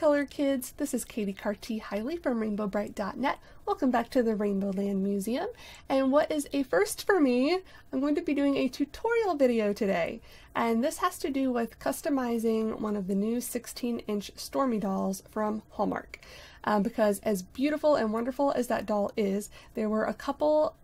color kids, this is Katie Carty Hiley from RainbowBrite.net. Welcome back to the Rainbow Land Museum. And what is a first for me, I'm going to be doing a tutorial video today. And this has to do with customizing one of the new 16 inch Stormy dolls from Hallmark. Um, because as beautiful and wonderful as that doll is, there were a couple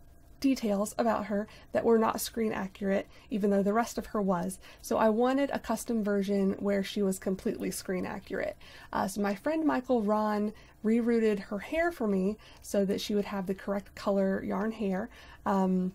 details about her that were not screen accurate, even though the rest of her was. So I wanted a custom version where she was completely screen accurate. Uh, so my friend Mikel Ron rerooted her hair for me so that she would have the correct color yarn hair. Um,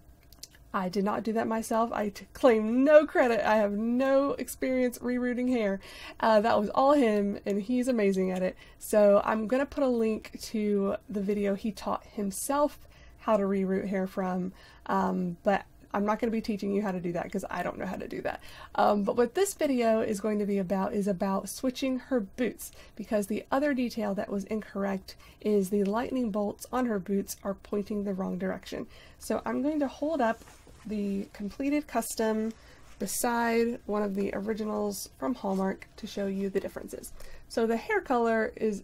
I did not do that myself. I claim no credit. I have no experience rerooting hair. Uh, that was all him, and he's amazing at it. So I'm going to put a link to the video he taught himself how to reroot hair from, um, but I'm not going to be teaching you how to do that because I don't know how to do that. Um, but what this video is going to be about is about switching her boots because the other detail that was incorrect is the lightning bolts on her boots are pointing the wrong direction. So I'm going to hold up the completed custom beside one of the originals from Hallmark to show you the differences. So the hair color is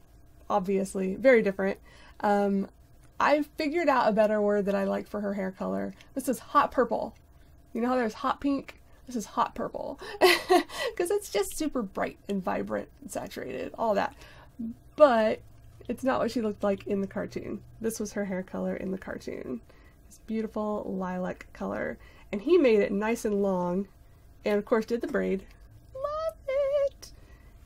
obviously very different. Um, I figured out a better word that I like for her hair color. This is hot purple. You know how there's hot pink? This is hot purple. Because it's just super bright and vibrant and saturated, all that. But it's not what she looked like in the cartoon. This was her hair color in the cartoon. This beautiful lilac color. And he made it nice and long. And of course did the braid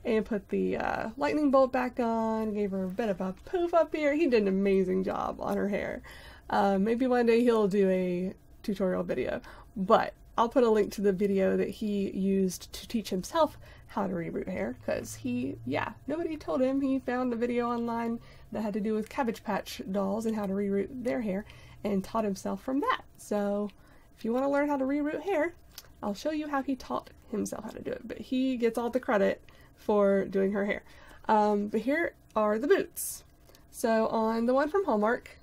and put the uh, lightning bolt back on, gave her a bit of a poof up here. He did an amazing job on her hair. Uh, maybe one day he'll do a tutorial video, but I'll put a link to the video that he used to teach himself how to reroot hair because he, yeah, nobody told him. He found a video online that had to do with Cabbage Patch dolls and how to reroot their hair and taught himself from that. So if you want to learn how to reroute hair, I'll show you how he taught himself how to do it, but he gets all the credit for doing her hair. Um, but here are the boots. So on the one from Hallmark,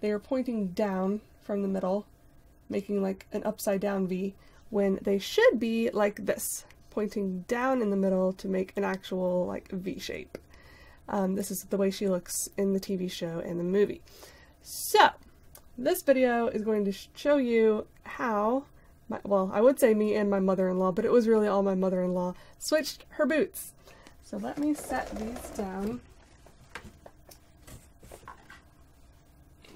they are pointing down from the middle, making like an upside down V, when they should be like this, pointing down in the middle to make an actual like V shape. Um, this is the way she looks in the TV show and the movie. So, this video is going to show you how, my, well, I would say me and my mother-in-law, but it was really all my mother-in-law, switched her boots. So let me set these down.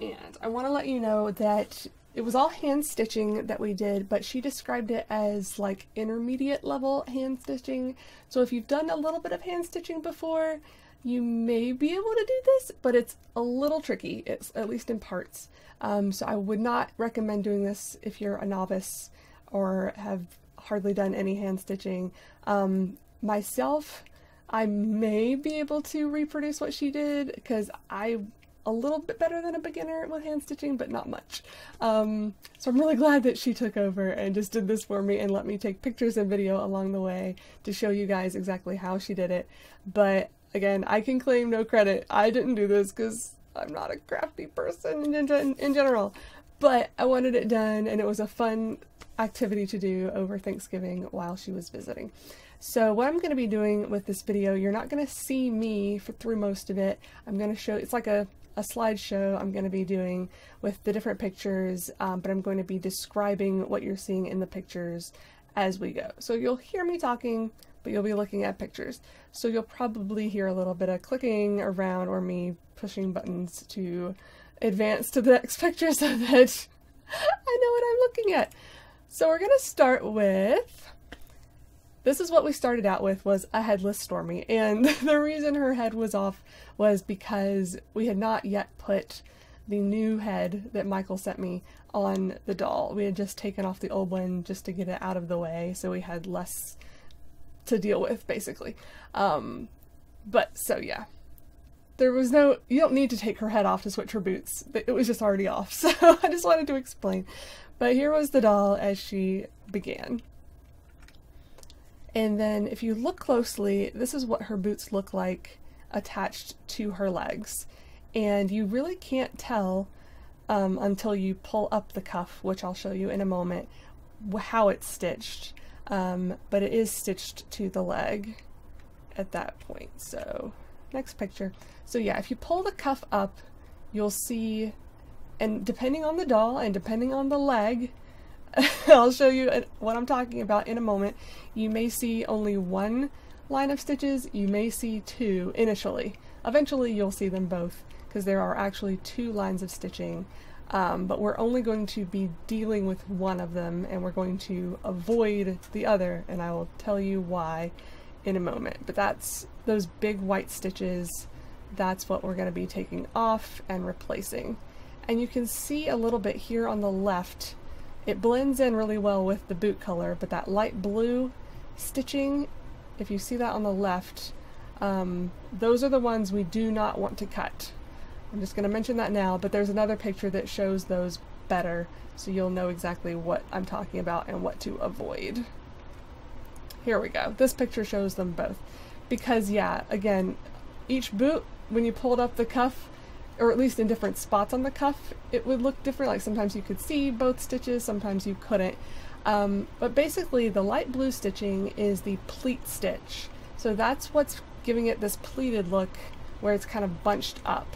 And I want to let you know that it was all hand stitching that we did, but she described it as like intermediate level hand stitching. So if you've done a little bit of hand stitching before, you may be able to do this, but it's a little tricky, it's at least in parts. Um, so I would not recommend doing this if you're a novice or have hardly done any hand stitching. Um, myself, I may be able to reproduce what she did because I a little bit better than a beginner with hand stitching, but not much. Um, so I'm really glad that she took over and just did this for me and let me take pictures and video along the way to show you guys exactly how she did it. But again, I can claim no credit. I didn't do this because I'm not a crafty person in, in, general. But I wanted it done and it was a fun activity to do over Thanksgiving while she was visiting. So what I'm going to be doing with this video, you're not going to see me for, through most of it. I'm going to show, it's like a, a slideshow I'm going to be doing with the different pictures, um, but I'm going to be describing what you're seeing in the pictures as we go. So you'll hear me talking, but you'll be looking at pictures. So you'll probably hear a little bit of clicking around or me pushing buttons to advance to the next picture so that I know what I'm looking at. So we're going to start with this is what we started out with was a headless Stormy, and the reason her head was off was because we had not yet put the new head that Mikel sent me on the doll. We had just taken off the old one just to get it out of the way, so we had less to deal with, basically. Um, but, so yeah. There was no, you don't need to take her head off to switch her boots. It was just already off, so I just wanted to explain. But here was the doll as she began. And then if you look closely, this is what her boots look like attached to her legs. And you really can't tell um, until you pull up the cuff, which I'll show you in a moment, how it's stitched. Um, but it is stitched to the leg at that point. So next picture. So yeah, if you pull the cuff up, you'll see, and depending on the doll and depending on the leg, I'll show you what I'm talking about in a moment. You may see only one line of stitches, you may see two initially. Eventually you'll see them both because there are actually two lines of stitching. Um, but we're only going to be dealing with one of them and we're going to avoid the other and I will tell you why in a moment. But that's those big white stitches, that's what we're going to be taking off and replacing. And you can see a little bit here on the left, it blends in really well with the boot color, but that light blue stitching, if you see that on the left, um, those are the ones we do not want to cut. I'm just going to mention that now, but there's another picture that shows those better, so you'll know exactly what I'm talking about and what to avoid. Here we go. This picture shows them both. Because, yeah, again, each boot, when you pulled up the cuff, or at least in different spots on the cuff, it would look different. Like sometimes you could see both stitches, sometimes you couldn't. Um, but basically, the light blue stitching is the pleat stitch. So that's what's giving it this pleated look where it's kind of bunched up.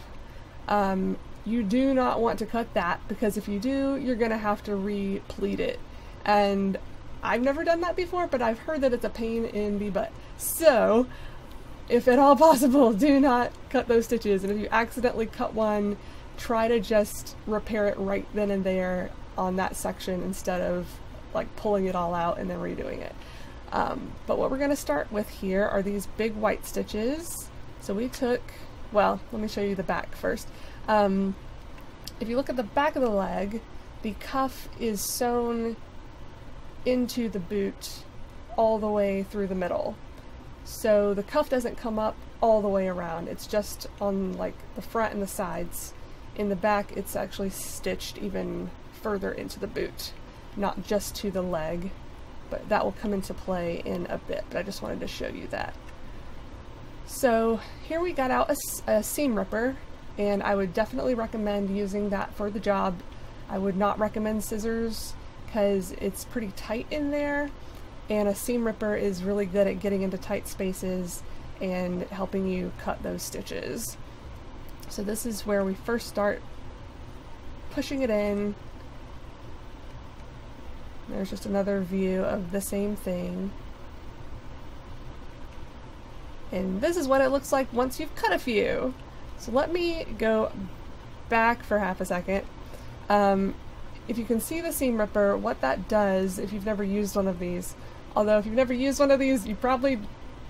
Um, you do not want to cut that because if you do, you're going to have to re-pleat it. And I've never done that before, but I've heard that it's a pain in the butt. So, if at all possible, do not cut those stitches. And if you accidentally cut one, try to just repair it right then and there on that section instead of like pulling it all out and then redoing it. Um, but what we're going to start with here are these big white stitches. So we took well, let me show you the back first. Um, if you look at the back of the leg, the cuff is sewn into the boot all the way through the middle. So the cuff doesn't come up all the way around. It's just on like the front and the sides. In the back, it's actually stitched even further into the boot, not just to the leg, but that will come into play in a bit, but I just wanted to show you that. So here we got out a, a, seam ripper and I would definitely recommend using that for the job. I would not recommend scissors because it's pretty tight in there and a seam ripper is really good at getting into tight spaces and helping you cut those stitches. So this is where we first start pushing it in. There's just another view of the same thing. And this is what it looks like once you've cut a few. So let me go back for half a second. Um, if you can see the seam ripper, what that does, if you've never used one of these, although if you've never used one of these, you probably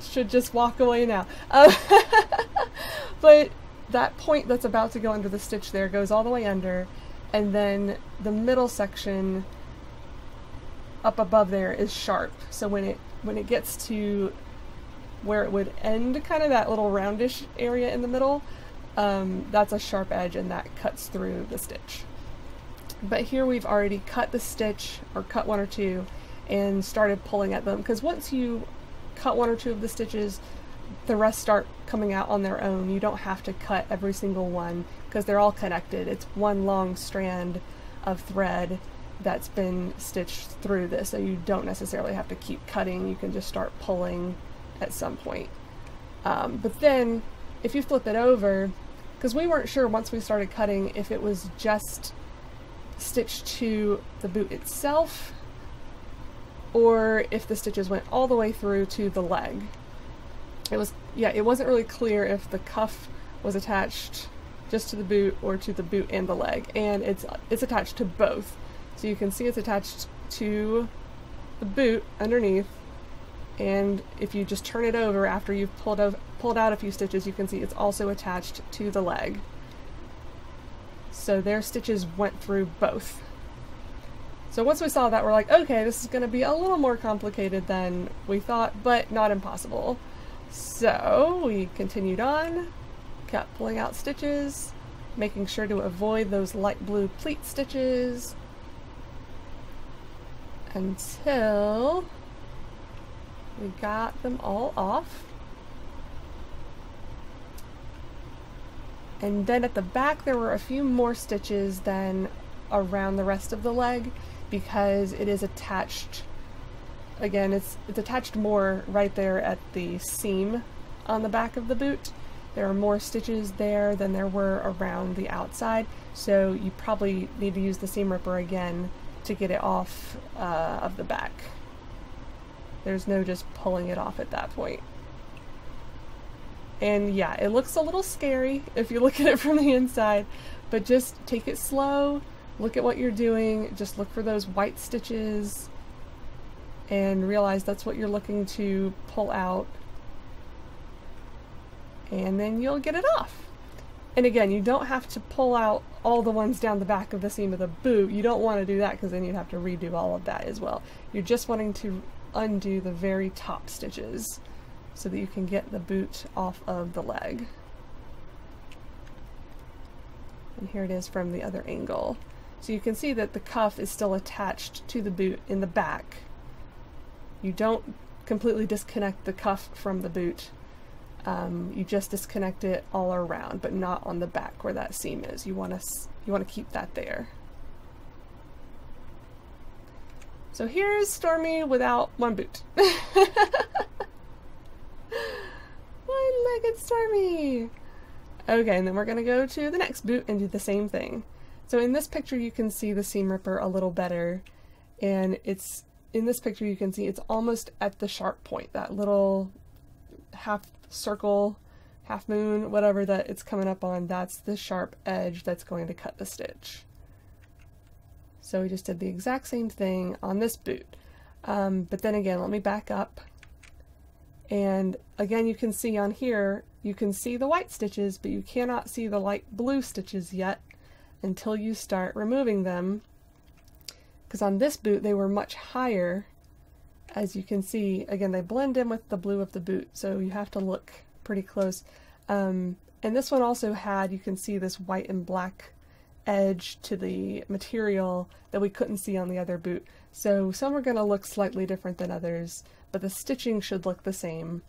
should just walk away now. Uh, but that point that's about to go under the stitch there goes all the way under, and then the middle section up above there is sharp. So when it when it gets to where it would end kind of that little roundish area in the middle, um, that's a sharp edge and that cuts through the stitch. But here we've already cut the stitch or cut one or two and started pulling at them because once you cut one or two of the stitches, the rest start coming out on their own. You don't have to cut every single one because they're all connected. It's one long strand of thread that's been stitched through this, so you don't necessarily have to keep cutting. You can just start pulling at some point. Um, but then, if you flip it over, because we weren't sure once we started cutting if it was just stitched to the boot itself or if the stitches went all the way through to the leg. It was, yeah, it wasn't really clear if the cuff was attached just to the boot or to the boot and the leg, and it's it's attached to both. So you can see it's attached to the boot underneath and if you just turn it over after you've pulled out, pulled out a few stitches you can see it's also attached to the leg. So their stitches went through both. So once we saw that we're like okay this is going to be a little more complicated than we thought but not impossible. So we continued on, kept pulling out stitches, making sure to avoid those light blue pleat stitches until we got them all off. And then at the back there were a few more stitches than around the rest of the leg because it is attached again it's it's attached more right there at the seam on the back of the boot there are more stitches there than there were around the outside, so you probably need to use the seam ripper again to get it off uh, of the back. There's no just pulling it off at that point. And yeah, it looks a little scary if you look at it from the inside, but just take it slow, look at what you're doing, just look for those white stitches and realize that's what you're looking to pull out and then you'll get it off. And again, you don't have to pull out all the ones down the back of the seam of the boot. You don't want to do that because then you'd have to redo all of that as well. You're just wanting to undo the very top stitches so that you can get the boot off of the leg. And here it is from the other angle. So you can see that the cuff is still attached to the boot in the back. You don't completely disconnect the cuff from the boot. Um, you just disconnect it all around, but not on the back where that seam is. You want to you want to keep that there. So here's Stormy without one boot. One-legged Stormy! Okay, and then we're gonna go to the next boot and do the same thing. So in this picture you can see the seam ripper a little better, and it's in this picture you can see it's almost at the sharp point, that little half circle, half moon, whatever that it's coming up on, that's the sharp edge that's going to cut the stitch. So we just did the exact same thing on this boot. Um, but then again, let me back up and again, you can see on here, you can see the white stitches, but you cannot see the light blue stitches yet until you start removing them. Because on this boot, they were much higher. As you can see, again, they blend in with the blue of the boot, so you have to look pretty close. Um, and this one also had, you can see this white and black edge to the material that we couldn't see on the other boot. So some are going to look slightly different than others but the stitching should look the same.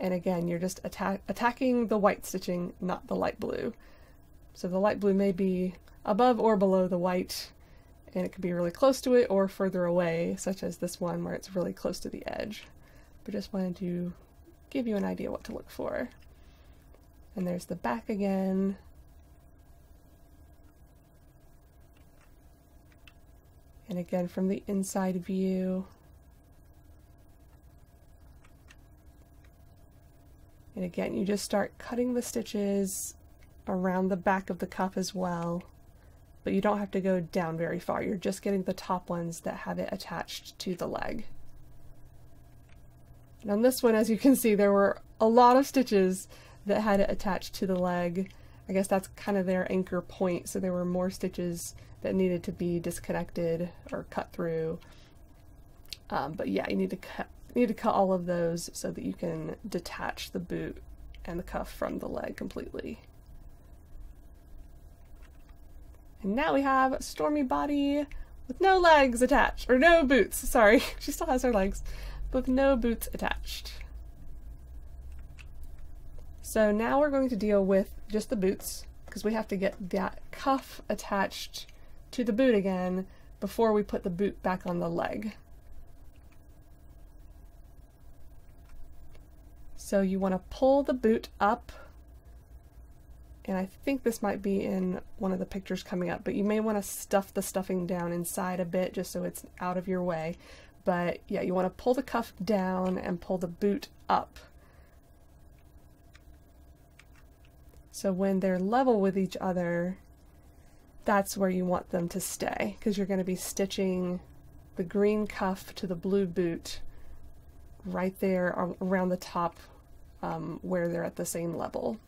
And again, you're just atta attacking the white stitching, not the light blue. So the light blue may be above or below the white, and it could be really close to it or further away, such as this one where it's really close to the edge. But just wanted to give you an idea what to look for. And there's the back again. And again from the inside view. And again, you just start cutting the stitches around the back of the cuff as well, but you don't have to go down very far. You're just getting the top ones that have it attached to the leg. And on this one, as you can see, there were a lot of stitches that had it attached to the leg. I guess that's kind of their anchor point, so there were more stitches that needed to be disconnected or cut through. Um, but yeah, you need to cut need to cut all of those so that you can detach the boot and the cuff from the leg completely. And now we have Stormy Body with no legs attached, or no boots, sorry, she still has her legs, but with no boots attached. So now we're going to deal with just the boots, because we have to get that cuff attached to the boot again before we put the boot back on the leg. So you want to pull the boot up, and I think this might be in one of the pictures coming up, but you may want to stuff the stuffing down inside a bit just so it's out of your way. But yeah, you want to pull the cuff down and pull the boot up. So when they're level with each other, that's where you want them to stay because you're going to be stitching the green cuff to the blue boot right there around the top um, where they're at the same level.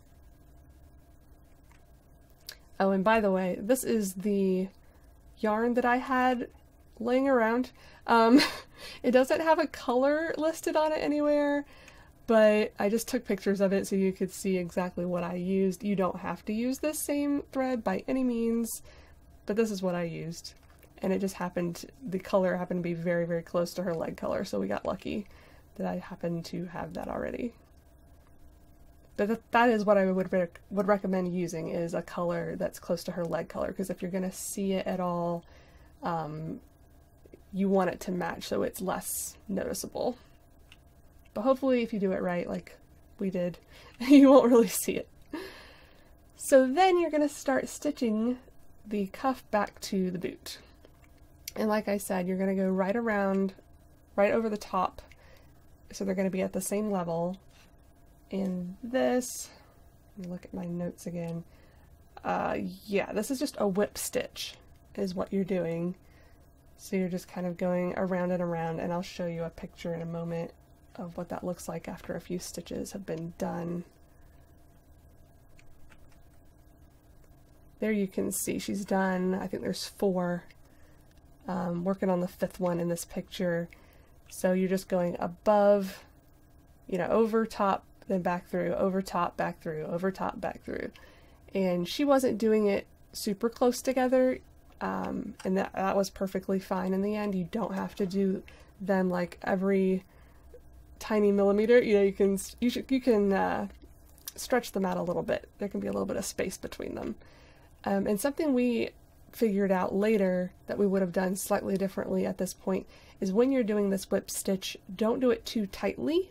Oh, and by the way, this is the yarn that I had laying around. Um, it doesn't have a color listed on it anywhere, but I just took pictures of it so you could see exactly what I used. You don't have to use this same thread by any means, but this is what I used. And it just happened, the color happened to be very, very close to her leg color, so we got lucky that I happened to have that already. But that, that is what I would rec would recommend using is a color that's close to her leg color because if you're going to see it at all, um, you want it to match so it's less noticeable. But hopefully if you do it right, like we did, you won't really see it. So then you're going to start stitching the cuff back to the boot. And like I said, you're going to go right around, right over the top. So they're going to be at the same level. And this, look at my notes again. Uh, yeah, this is just a whip stitch is what you're doing. So you're just kind of going around and around and I'll show you a picture in a moment of what that looks like after a few stitches have been done. There you can see she's done, I think there's four, um, working on the fifth one in this picture. So you're just going above, you know, over top, then back through, over top, back through, over top, back through. And she wasn't doing it super close together, um, and that, that was perfectly fine in the end. You don't have to do them like every tiny millimeter. You know, you can, you, should, you can uh, stretch them out a little bit. There can be a little bit of space between them. Um, and something we figured out later that we would have done slightly differently at this point is when you're doing this whip stitch, don't do it too tightly.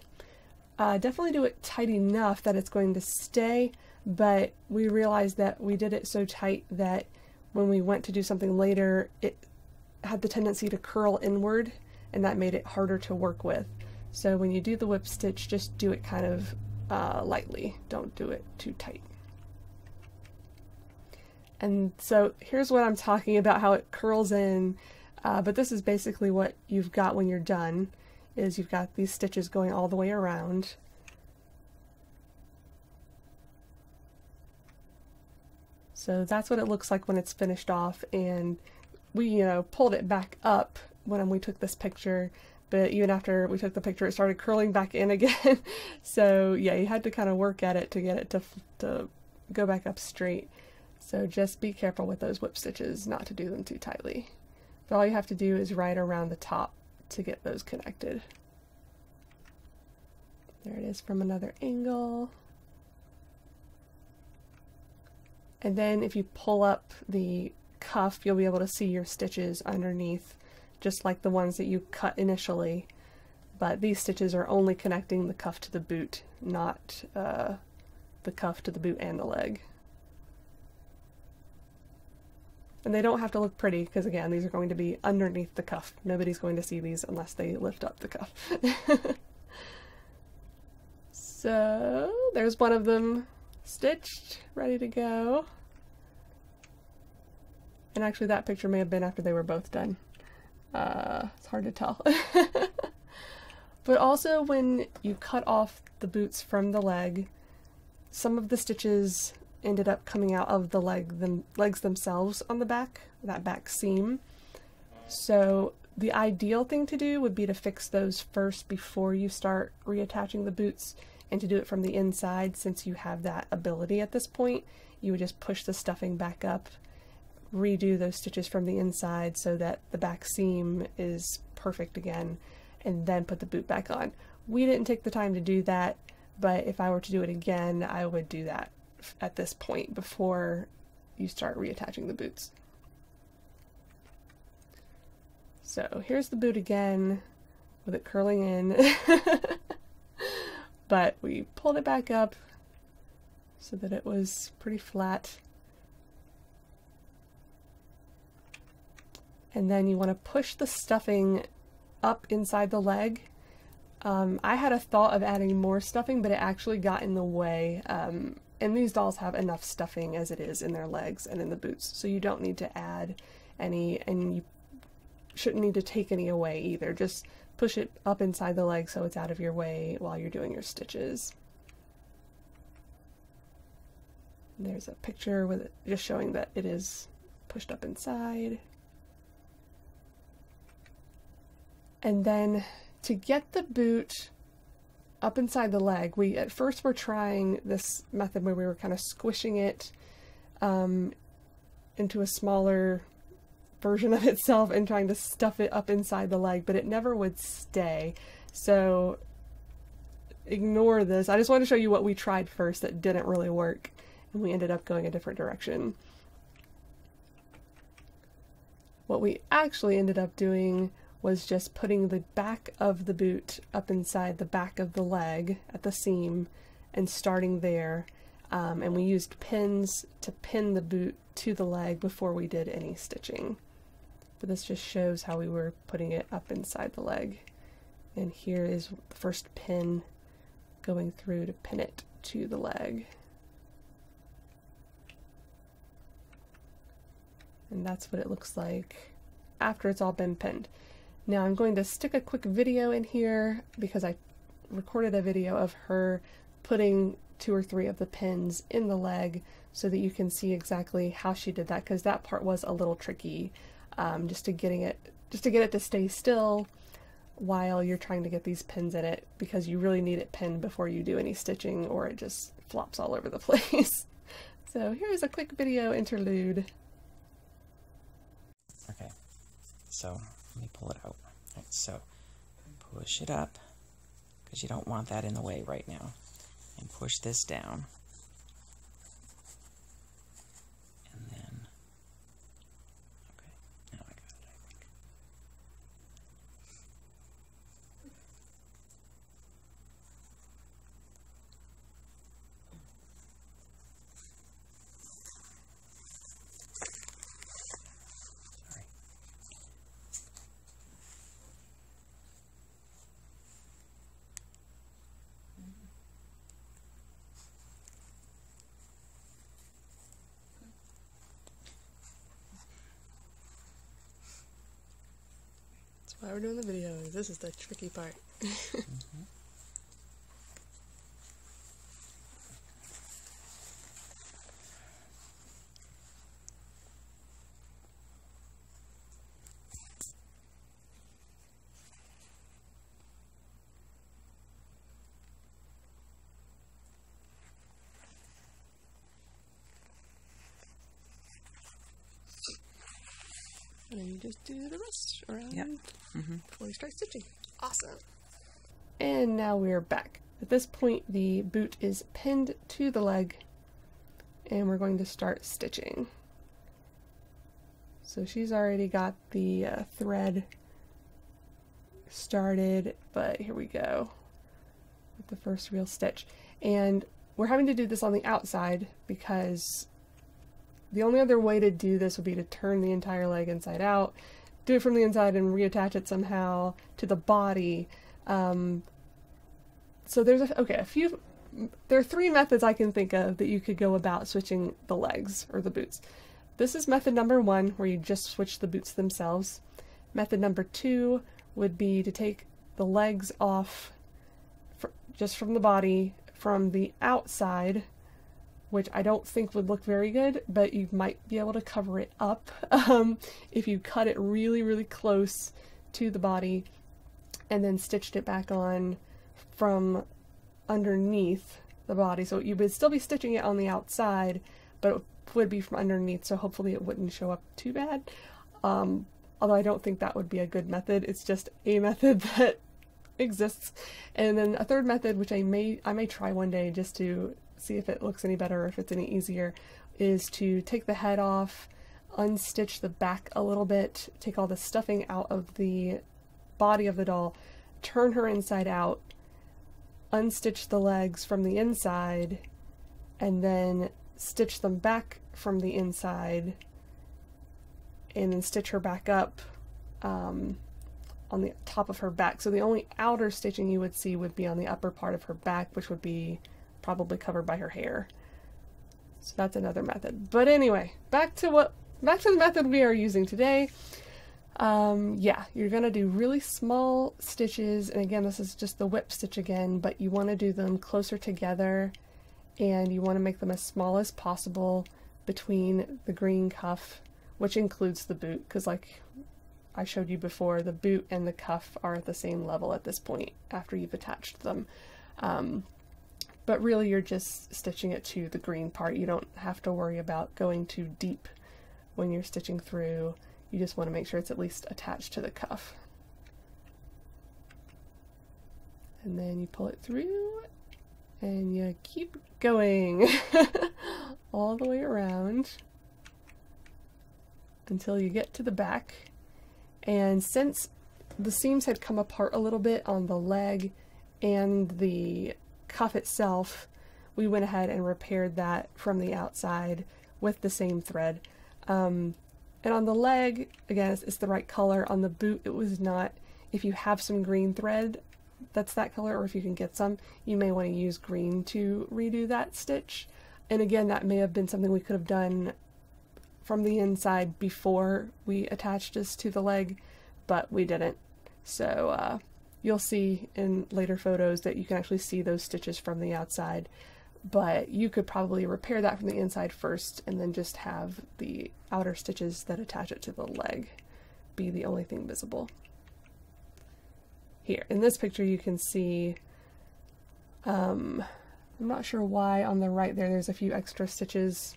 Uh, definitely do it tight enough that it's going to stay, but we realized that we did it so tight that when we went to do something later, it had the tendency to curl inward, and that made it harder to work with. So when you do the whip stitch, just do it kind of uh, lightly. Don't do it too tight. And so here's what I'm talking about, how it curls in, uh, but this is basically what you've got when you're done, is you've got these stitches going all the way around. So that's what it looks like when it's finished off, and we, you know, pulled it back up when we took this picture, but even after we took the picture, it started curling back in again. so yeah, you had to kind of work at it to get it to, to go back up straight. So just be careful with those whip stitches not to do them too tightly. But all you have to do is right around the top to get those connected. There it is from another angle. And then if you pull up the cuff, you'll be able to see your stitches underneath, just like the ones that you cut initially. But these stitches are only connecting the cuff to the boot, not uh, the cuff to the boot and the leg. And they don't have to look pretty because again, these are going to be underneath the cuff. Nobody's going to see these unless they lift up the cuff. so there's one of them stitched, ready to go. And actually that picture may have been after they were both done. Uh, it's hard to tell. but also when you cut off the boots from the leg, some of the stitches ended up coming out of the leg them, legs themselves on the back, that back seam. So the ideal thing to do would be to fix those first before you start reattaching the boots and to do it from the inside since you have that ability at this point. You would just push the stuffing back up, redo those stitches from the inside so that the back seam is perfect again, and then put the boot back on. We didn't take the time to do that, but if I were to do it again, I would do that at this point before you start reattaching the boots. So here's the boot again with it curling in. but we pulled it back up so that it was pretty flat. And then you want to push the stuffing up inside the leg. Um, I had a thought of adding more stuffing, but it actually got in the way. Um, and these dolls have enough stuffing as it is in their legs and in the boots, so you don't need to add any, and you shouldn't need to take any away either. Just push it up inside the leg so it's out of your way while you're doing your stitches. There's a picture with it just showing that it is pushed up inside. And then to get the boot up inside the leg, we at first were trying this method where we were kind of squishing it um, into a smaller version of itself and trying to stuff it up inside the leg, but it never would stay. So ignore this. I just want to show you what we tried first that didn't really work, and we ended up going a different direction. What we actually ended up doing was just putting the back of the boot up inside the back of the leg at the seam and starting there. Um, and we used pins to pin the boot to the leg before we did any stitching. But this just shows how we were putting it up inside the leg. And here is the first pin going through to pin it to the leg. And that's what it looks like after it's all been pinned. Now I'm going to stick a quick video in here because I recorded a video of her putting two or three of the pins in the leg so that you can see exactly how she did that because that part was a little tricky um, just to getting it just to get it to stay still while you're trying to get these pins in it because you really need it pinned before you do any stitching or it just flops all over the place. so here's a quick video interlude. Okay, so let me pull it out. Right, so push it up because you don't want that in the way right now. And push this down. And then, okay, now I got it, I think. Sorry. That's why we're doing the video. This is the tricky part. And then you just do the rest around Yep. Mm-hmm. before you start stitching. Awesome. And now we're back. At this point, the boot is pinned to the leg, and we're going to start stitching. So she's already got the uh, thread started, but here we go with the first real stitch. And we're having to do this on the outside because the only other way to do this would be to turn the entire leg inside out, do it from the inside and reattach it somehow to the body. Um, so there's a, okay, a few, there are three methods I can think of that you could go about switching the legs or the boots. This is method number one, where you just switch the boots themselves. Method number two would be to take the legs off fr- just from the body from the outside which I don't think would look very good, but you might be able to cover it up um, if you cut it really, really close to the body and then stitched it back on from underneath the body. So you would still be stitching it on the outside, but it would be from underneath, so hopefully it wouldn't show up too bad. Um, although I don't think that would be a good method. It's just a method that exists. And then a third method, which I may I may try one day just to see if it looks any better or if it's any easier, is to take the head off, unstitch the back a little bit, take all the stuffing out of the body of the doll, turn her inside out, unstitch the legs from the inside, and then stitch them back from the inside, and then stitch her back up um, on the top of her back. So the only outer stitching you would see would be on the upper part of her back, which would be probably covered by her hair. So that's another method. But anyway, back to what back to the method we are using today. Um, yeah, you're gonna do really small stitches, and again, this is just the whip stitch again, but you want to do them closer together, and you want to make them as small as possible between the green cuff, which includes the boot, because like I showed you before, the boot and the cuff are at the same level at this point after you've attached them. Um, but really you're just stitching it to the green part. You don't have to worry about going too deep when you're stitching through. You just want to make sure it's at least attached to the cuff. And then you pull it through and you keep going all the way around until you get to the back. And since the seams had come apart a little bit on the leg and the cuff itself, we went ahead and repaired that from the outside with the same thread. Um, and on the leg, again, it's, it's the right color. On the boot, it was not. If you have some green thread that's that color, or if you can get some, you may want to use green to redo that stitch. And again, that may have been something we could have done from the inside before we attached this to the leg, but we didn't. So uh, you'll see in later photos that you can actually see those stitches from the outside, but you could probably repair that from the inside first and then just have the outer stitches that attach it to the leg be the only thing visible. Here, in this picture you can see, um, I'm not sure why on the right there there's a few extra stitches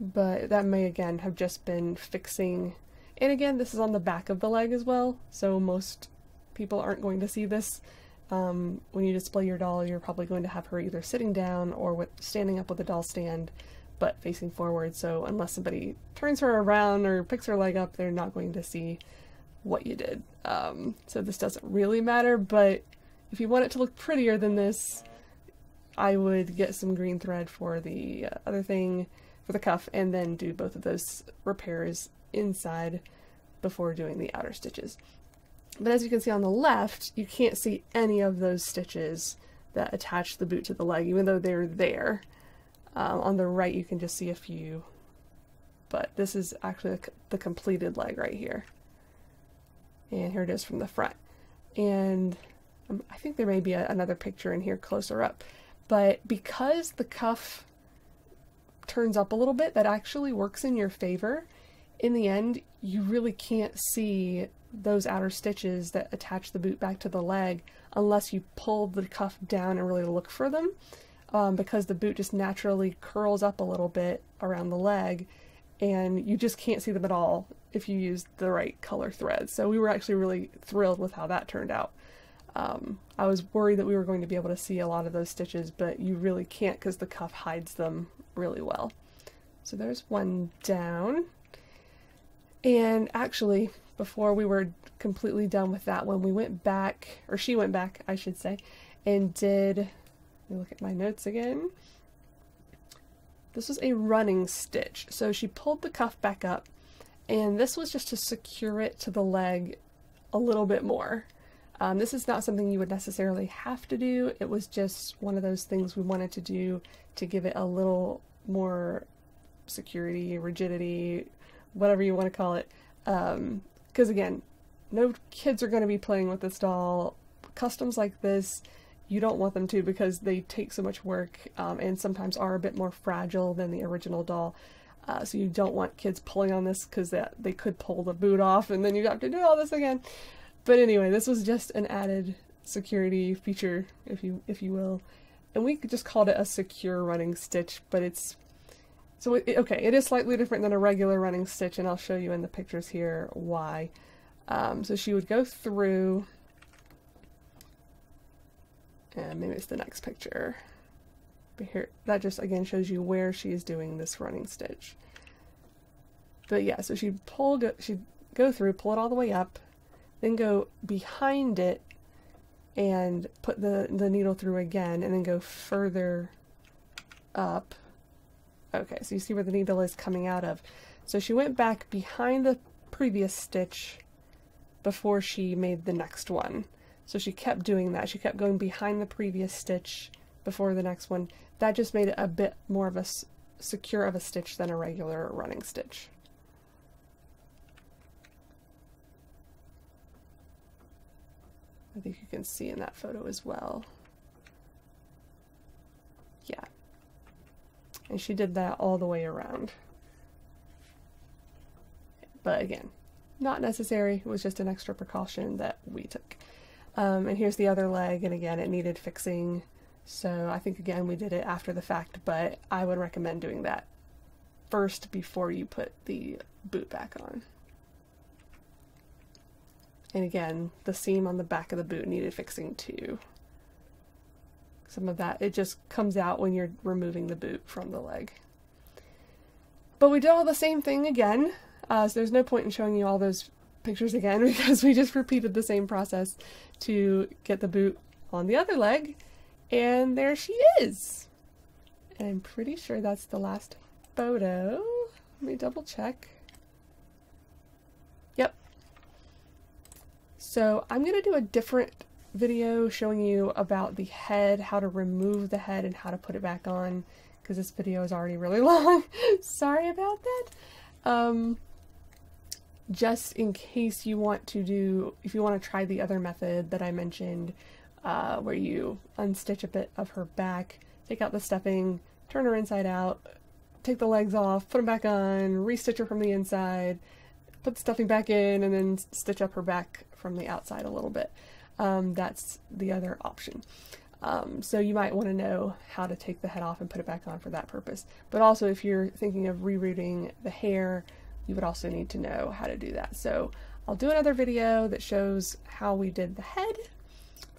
but that may again have just been fixing and again this is on the back of the leg as well so most people aren't going to see this um, when you display your doll you're probably going to have her either sitting down or with standing up with a doll stand but facing forward so unless somebody turns her around or picks her leg up they're not going to see what you did um, so this doesn't really matter but if you want it to look prettier than this I would get some green thread for the uh, other thing for the cuff and then do both of those repairs inside before doing the outer stitches. But as you can see on the left, you can't see any of those stitches that attach the boot to the leg, even though they're there. Um, on the right, you can just see a few, but this is actually the completed leg right here. And here it is from the front. And um, I think there may be a, another picture in here closer up, but because the cuff turns up a little bit that actually works in your favor, in the end, you really can't see those outer stitches that attach the boot back to the leg unless you pull the cuff down and really look for them um, because the boot just naturally curls up a little bit around the leg and you just can't see them at all if you use the right color thread. So we were actually really thrilled with how that turned out. Um, I was worried that we were going to be able to see a lot of those stitches, but you really can't because the cuff hides them really well. So there's one down. And actually, before we were completely done with that one, we went back, or she went back, I should say, and did, let me look at my notes again. This was a running stitch. So she pulled the cuff back up, and this was just to secure it to the leg a little bit more. Um, this is not something you would necessarily have to do. It was just one of those things we wanted to do to give it a little more security, rigidity, whatever you want to call it. Because again, no kids are going to be playing with this doll. Customs like this, you don't want them to because they take so much work um, and sometimes are a bit more fragile than the original doll. Uh, so you don't want kids pulling on this because they could pull the boot off and then you have to do all this again. But anyway, this was just an added security feature, if you if you will, and we just called it a secure running stitch. But it's so it, okay, it is slightly different than a regular running stitch, and I'll show you in the pictures here why. Um, so she would go through, and maybe it's the next picture. But here, that just again shows you where she's doing this running stitch. But yeah, so she'd pull, she'd go through, pull it all the way up, then go behind it and put the, the needle through again and then go further up. Okay, so you see where the needle is coming out of. So she went back behind the previous stitch before she made the next one. So she kept doing that. She kept going behind the previous stitch before the next one. That just made it a bit more of a secure of a stitch than a regular running stitch. I think you can see in that photo as well. Yeah. And she did that all the way around. But again, not necessary. It was just an extra precaution that we took. Um, and here's the other leg, and again, it needed fixing. So I think, again, we did it after the fact, but I would recommend doing that first before you put the boot back on. And again, the seam on the back of the boot needed fixing too. Some of that, it just comes out when you're removing the boot from the leg. But we did all the same thing again, uh, so there's no point in showing you all those pictures again because we just repeated the same process to get the boot on the other leg And there she is. And I'm pretty sure that's the last photo. Let me double check. Yep. So I'm going to do a different video showing you about the head, how to remove the head and how to put it back on because this video is already really long. Sorry about that. Um, just in case you want to do, if you want to try the other method that I mentioned, uh, where you unstitch a bit of her back, take out the stuffing, turn her inside out, take the legs off, put them back on, restitch her from the inside, put the stuffing back in, and then stitch up her back from the outside a little bit. Um, that's the other option. Um, so you might want to know how to take the head off and put it back on for that purpose. But also if you're thinking of rerooting the hair, you would also need to know how to do that. So I'll do another video that shows how we did the head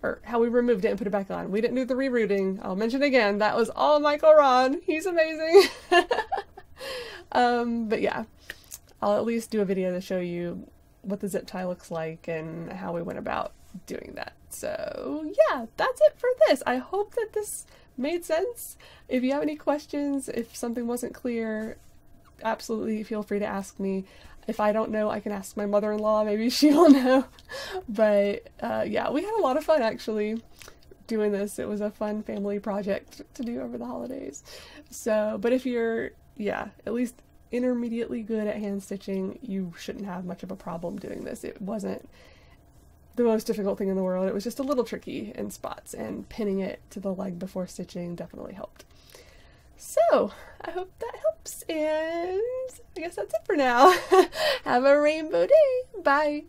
or how we removed it and put it back on. We didn't do the rerooting. I'll mention again, that was all Mikel Ron. He's amazing. um, but yeah, I'll at least do a video to show you what the zip tie looks like and how we went about doing that. So yeah, that's it for this. I hope that this made sense. If you have any questions, if something wasn't clear, absolutely feel free to ask me. If I don't know, I can ask my mother-in-law. Maybe she will know. but uh, yeah, we had a lot of fun actually doing this. It was a fun family project to do over the holidays. So, but if you're, yeah, at least intermediately good at hand stitching, you shouldn't have much of a problem doing this. It wasn't the most difficult thing in the world. It was just a little tricky in spots, and pinning it to the leg before stitching definitely helped. So, I hope that helps, and I guess that's it for now. Have a rainbow day. Bye.